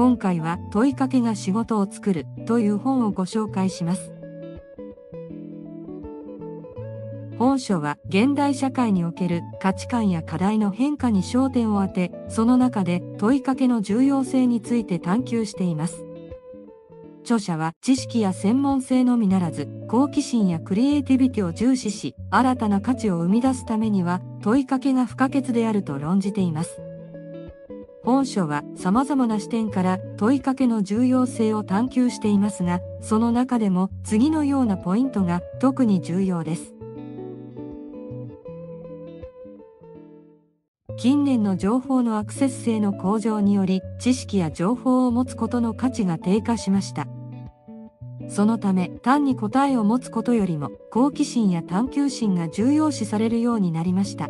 今回は問いかけが仕事を作るという本をご紹介します。本書は現代社会における価値観や課題の変化に焦点を当て、その中で問いかけの重要性について探求しています。著者は知識や専門性のみならず、好奇心やクリエイティビティを重視し、新たな価値を生み出すためには問いかけが不可欠であると論じています。本書は様々な視点から問いかけの重要性を探求していますが、その中でも次のようなポイントが特に重要です。近年の情報のアクセス性の向上により知識や情報を持つことの価値が低下しました。そのため単に答えを持つことよりも好奇心や探求心が重要視されるようになりました。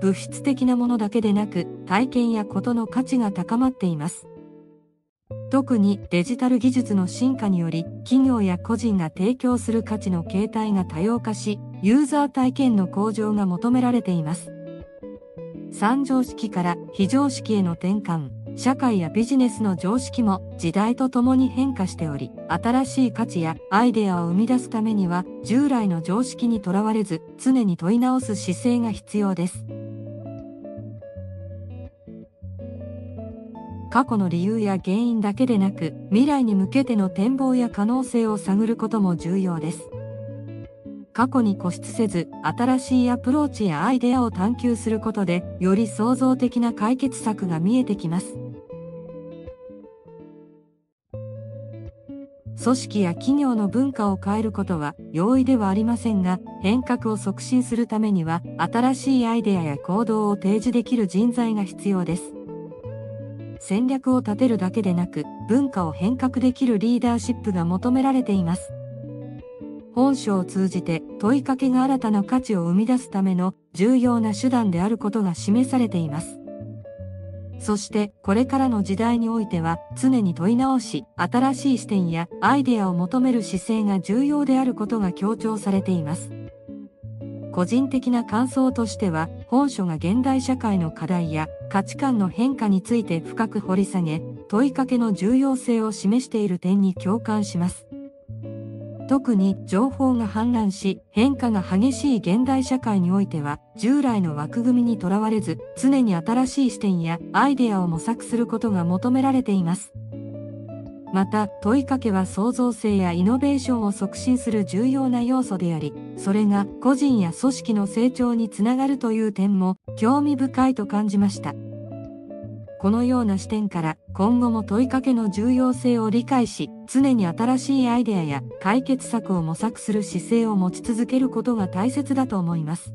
物質的なものだけでなく体験やことの価値が高まっています。特にデジタル技術の進化により企業や個人が提供する価値の形態が多様化しユーザー体験の向上が求められています。三常識から非常識への転換社会やビジネスの常識も時代とともに変化しており新しい価値やアイデアを生み出すためには従来の常識にとらわれず常に問い直す姿勢が必要です。過去の理由や原因だけでなく未来に向けての展望や可能性を探ることも重要です。過去に固執せず新しいアプローチやアイデアを探求することでより創造的な解決策が見えてきます。組織や企業の文化を変えることは容易ではありませんが変革を促進するためには新しいアイデアや行動を提示できる人材が必要です。戦略を立てるだけでなく文化を変革できるリーダーシップが求められています。本書を通じて問いかけが新たな価値を生み出すための重要な手段であることが示されています。そしてこれからの時代においては常に問い直し新しい視点やアイデアを求める姿勢が重要であることが強調されています。個人的な感想としては本書が現代社会の課題や価値観の変化について深く掘り下げ問いかけの重要性を示している点に共感します。特に情報が氾濫し変化が激しい現代社会においては従来の枠組みにとらわれず常に新しい視点やアイデアを模索することが求められています。また問いかけは創造性やイノベーションを促進する重要な要素でありそれが個人や組織の成長につながるという点も興味深いと感じました。このような視点から今後も問いかけの重要性を理解し常に新しいアイデアや解決策を模索する姿勢を持ち続けることが大切だと思います。